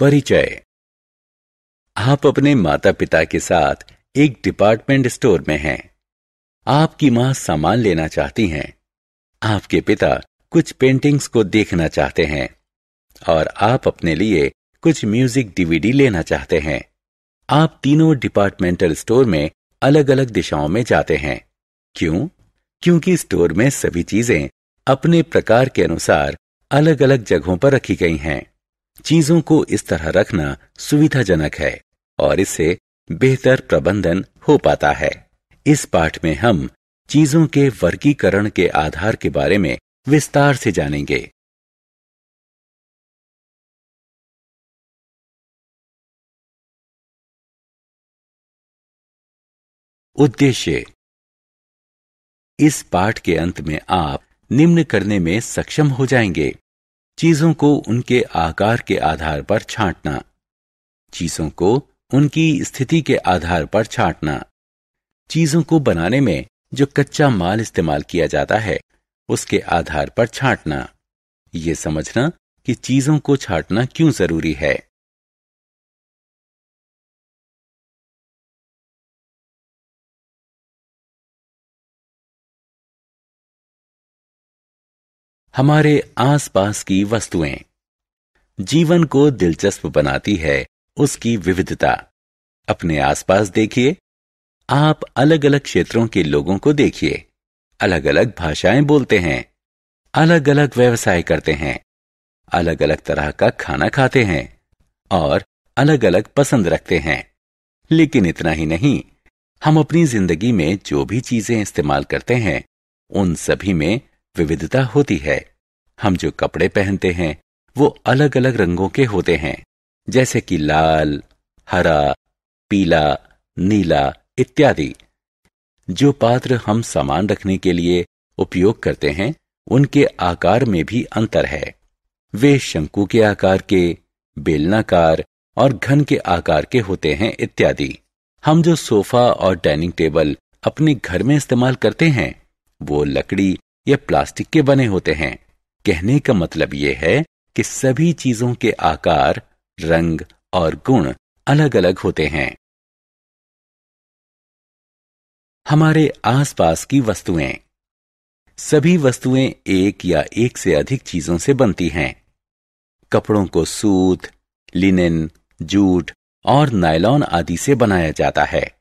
परिचय। आप अपने माता पिता के साथ एक डिपार्टमेंट स्टोर में हैं। आपकी माँ सामान लेना चाहती हैं। आपके पिता कुछ पेंटिंग्स को देखना चाहते हैं। और आप अपने लिए कुछ म्यूज़िक डीवीडी लेना चाहते हैं। आप तीनों डिपार्टमेंटल स्टोर में अलग अलग दिशाओं में जाते हैं। क्यों? क्योंकि स्टोर में सभी चीज़ें अपने प्रकार के अनुसार अलग अलग जगहों पर रखी गई हैं। चीज़ों को इस तरह रखना सुविधाजनक है और इससे बेहतर प्रबंधन हो पाता है। इस पाठ में हम चीज़ों के वर्गीकरण के आधार के बारे में विस्तार से जानेंगे। उद्देश्य। इस पाठ के अंत में आप निम्न करने में सक्षम हो जाएँगे। चीज़ों को उनके आकार के आधार पर छांटना। चीज़ों को उनकी स्थिति के आधार पर छांटना। चीज़ों को बनाने में जो कच्चा माल इस्तेमाल किया जाता है, उसके आधार पर छांटना। ये समझना कि चीज़ों को छांटना क्यों ज़रूरी है। हमारे आसपास की वस्तुएँ। जीवन को दिलचस्प बनाती है उसकी विविधता। अपने आसपास देखिए। आप अलग अलग क्षेत्रों के लोगों को देखिए। अलग अलग भाषाएँ बोलते हैं। अलग अलग व्यवसाय करते हैं। अलग अलग तरह का खाना खाते हैं और अलग अलग पसंद रखते हैं। लेकिन इतना ही नहीं, हम अपनी ज़िंदगी में जो भी चीज़ें इस्तेमाल करते हैं, उन सभी में विविधता होती है। हम जो कपड़े पहनते हैं, वो अलग अलग रंगों के होते हैं, जैसे कि लाल, हरा, पीला, नीला इत्यादि। जो पात्र हम सामान रखने के लिए उपयोग करते हैं, उनके आकार में भी अंतर है। वे शंकु के आकार के, बेलनाकार और घन के आकार के होते हैं इत्यादि। हम जो सोफा और डाइनिंग टेबल अपने घर में इस्तेमाल करते हैं, वो लकड़ी या प्लास्टिक के बने होते हैं। कहने का मतलब यह है कि सभी चीज़ों के आकार, रंग और गुण अलग अलग होते हैं। हमारे आसपास की वस्तुएँ। सभी वस्तुएँ एक या एक से अधिक चीज़ों से बनती हैं। कपड़ों को सूत, लिनेन, जूट और नायलॉन आदि से बनाया जाता है।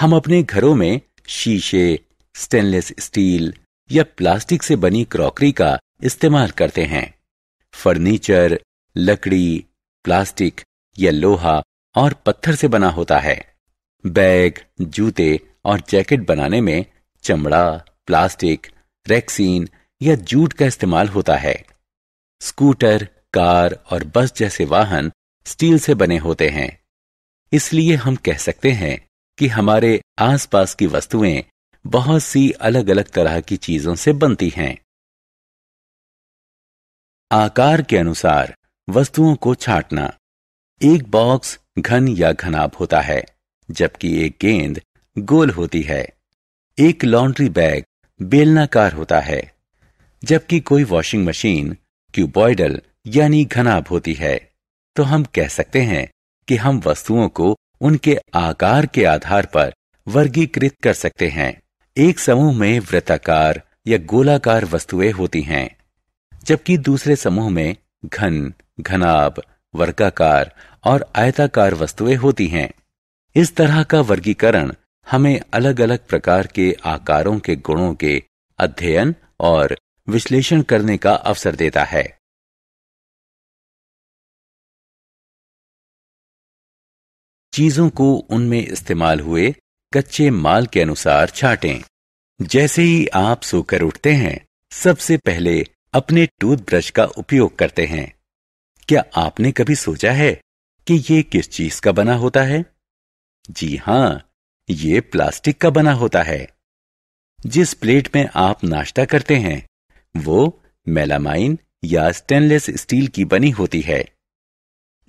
हम अपने घरों में शीशे, स्टेनलेस स्टील या प्लास्टिक से बनी क्रॉकरी का इस्तेमाल करते हैं। फर्नीचर, लकड़ी, प्लास्टिक या लोहा और पत्थर से बना होता है। बैग, जूते और जैकेट बनाने में चमड़ा, प्लास्टिक, रेक्सीन या जूट का इस्तेमाल होता है। स्कूटर, कार और बस जैसे वाहन स्टील से बने होते हैं। इसलिए हम कह सकते हैं कि हमारे आसपास की वस्तुएँ बहुत सी अलग अलग तरह की चीज़ों से बनती हैं। आकार के अनुसार वस्तुओं को छांटना। एक बॉक्स घन या घनाभ होता है, जबकि एक गेंद गोल होती है। एक लॉन्ड्री बैग बेलनाकार होता है, जबकि कोई वॉशिंग मशीन क्यूबॉइडल यानी घनाभ होती है। तो हम कह सकते हैं कि हम वस्तुओं को उनके आकार के आधार पर वर्गीकृत कर सकते हैं। एक समूह में वृत्ताकार या गोलाकार वस्तुएँ होती हैं, जबकि दूसरे समूह में घन, घनाभ, वर्गाकार और आयताकार वस्तुएँ होती हैं। इस तरह का वर्गीकरण हमें अलग अलग प्रकार के आकारों के गुणों के अध्ययन और विश्लेषण करने का अवसर देता है। चीज़ों को उनमें इस्तेमाल हुए कच्चे माल के अनुसार छाटें। जैसे ही आप सोकर उठते हैं, सबसे पहले अपने टूथब्रश का उपयोग करते हैं। क्या आपने कभी सोचा है कि ये किस चीज़ का बना होता है? जी हाँ, ये प्लास्टिक का बना होता है। जिस प्लेट में आप नाश्ता करते हैं, वो मेलामाइन या स्टेनलेस स्टील की बनी होती है।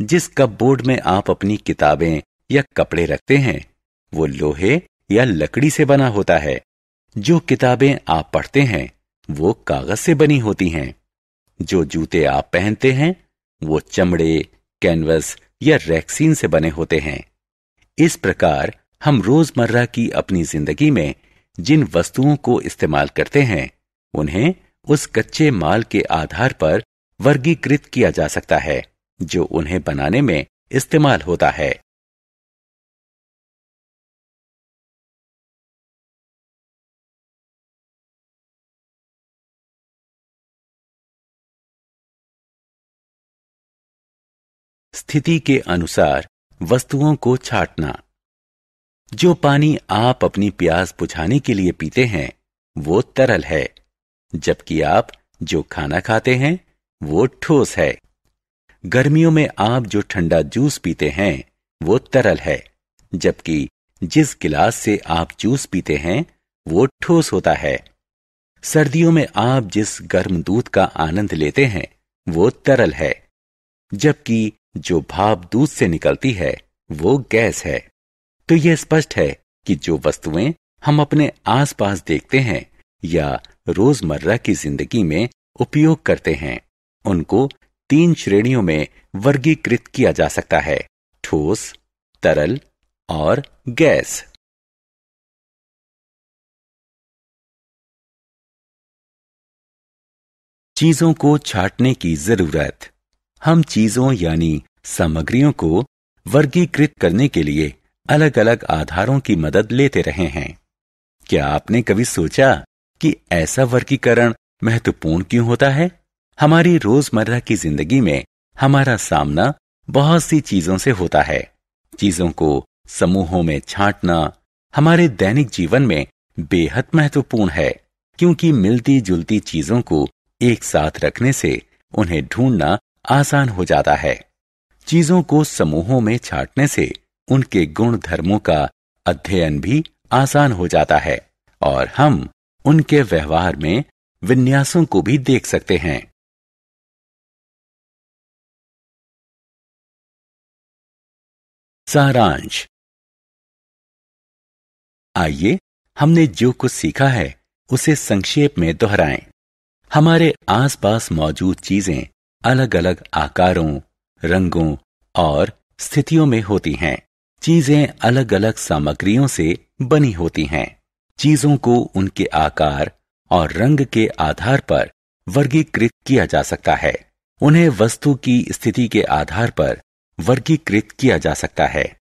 जिस कपबोर्ड में आप अपनी किताबें या कपड़े रखते हैं, वो लोहे या लकड़ी से बना होता है। जो किताबें आप पढ़ते हैं, वो कागज़ से बनी होती हैं। जो जूते आप पहनते हैं, वो चमड़े, कैनवस या रैक्सीन से बने होते हैं। इस प्रकार हम रोज़मर्रा की अपनी ज़िंदगी में जिन वस्तुओं को इस्तेमाल करते हैं, उन्हें उस कच्चे माल के आधार पर वर्गीकृत किया जा सकता है, जो उन्हें बनाने में इस्तेमाल होता है। स्थिति के अनुसार वस्तुओं को छाटना। जो पानी आप अपनी प्यास बुझाने के लिए पीते हैं, वो तरल है, जबकि आप जो खाना खाते हैं, वो ठोस है। गर्मियों में आप जो ठंडा जूस पीते हैं, वो तरल है, जबकि जिस गिलास से आप जूस पीते हैं, वो ठोस होता है। सर्दियों में आप जिस गर्म दूध का आनंद लेते हैं, वो तरल है, जबकि जो भाप दूध से निकलती है, वो गैस है। तो यह स्पष्ट है कि जो वस्तुएँ हम अपने आसपास देखते हैं या रोज़मर्रा की ज़िंदगी में उपयोग करते हैं, उनको तीन श्रेणियों में वर्गीकृत किया जा सकता है, ठोस, तरल और गैस। चीज़ों को छाटने की ज़रूरत। हम चीज़ों यानी सामग्रियों को वर्गीकृत करने के लिए अलग अलग आधारों की मदद लेते रहे हैं। क्या आपने कभी सोचा कि ऐसा वर्गीकरण महत्वपूर्ण क्यों होता है? हमारी रोज़मर्रा की ज़िंदगी में हमारा सामना बहुत सी चीज़ों से होता है। चीज़ों को समूहों में छांटना हमारे दैनिक जीवन में बेहद महत्वपूर्ण है, क्योंकि मिलती जुलती चीज़ों को एक साथ रखने से उन्हें ढूंढना आसान हो जाता है। चीज़ों को समूहों में छाटने से उनके गुण धर्मों का अध्ययन भी आसान हो जाता है और हम उनके व्यवहार में विन्यासों को भी देख सकते हैं। सारांश। आइए हमने जो कुछ सीखा है, उसे संक्षेप में दोहराएँ। हमारे आसपास मौजूद चीज़ें अलग अलग आकारों रंगों और स्थितियों में होती हैं। चीज़ें अलग अलग सामग्रियों से बनी होती हैं। चीज़ों को उनके आकार और रंग के आधार पर वर्गीकृत किया जा सकता है। उन्हें वस्तु की स्थिति के आधार पर वर्गीकृत किया जा सकता है।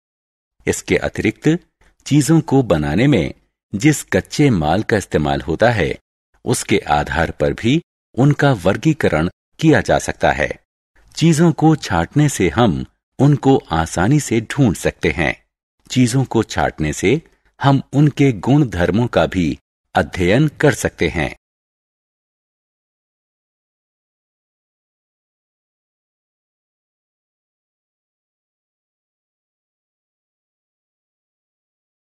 इसके अतिरिक्त, चीज़ों को बनाने में जिस कच्चे माल का इस्तेमाल होता है, उसके आधार पर भी उनका वर्गीकरण किया जा सकता है। चीज़ों को छाटने से हम उनको आसानी से ढूंढ सकते हैं। चीज़ों को छाटने से हम उनके गुण धर्मों का भी अध्ययन कर सकते हैं।